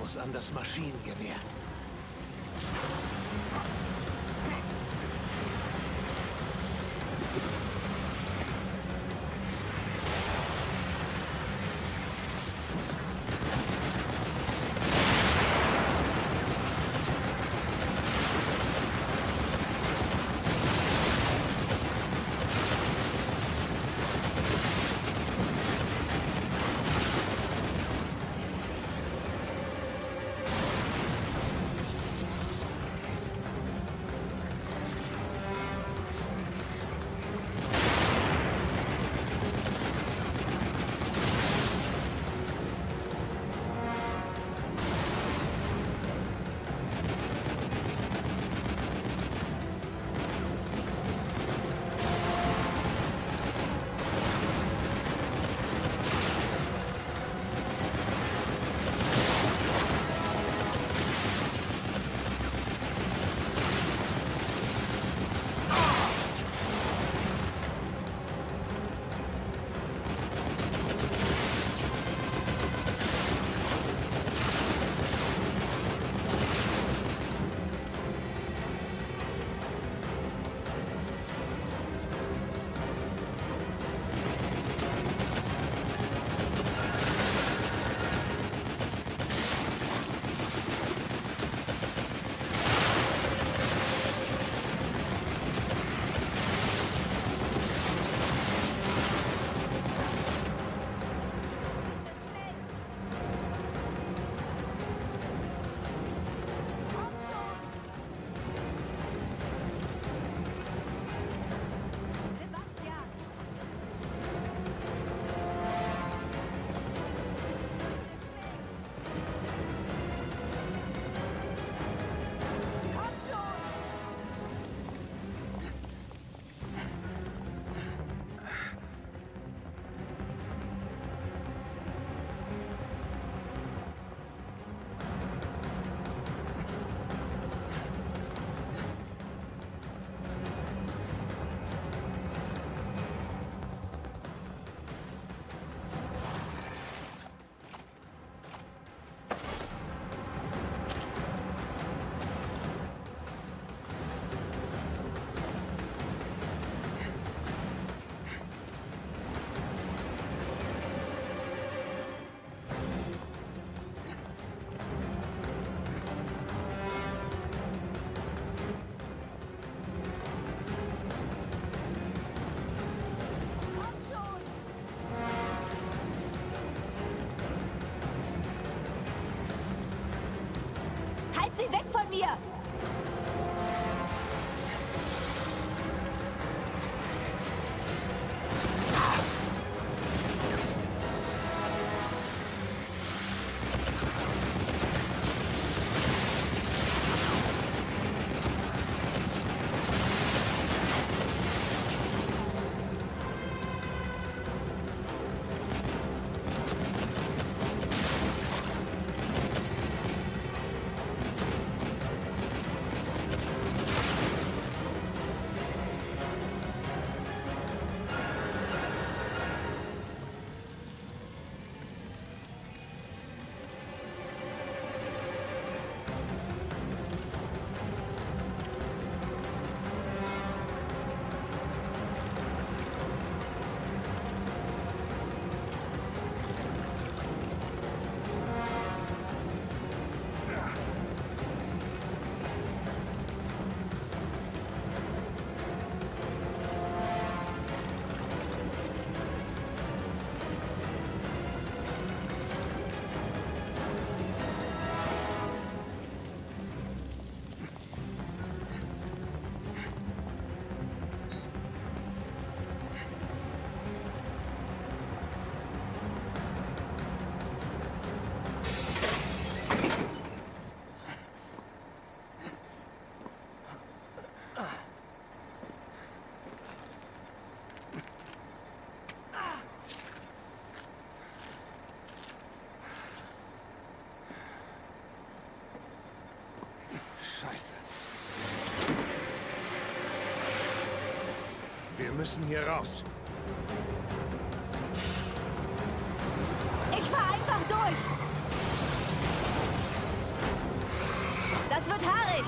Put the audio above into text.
muss an das Maschinengewehr. Wir müssen hier raus. Ich fahre einfach durch. Das wird haarig.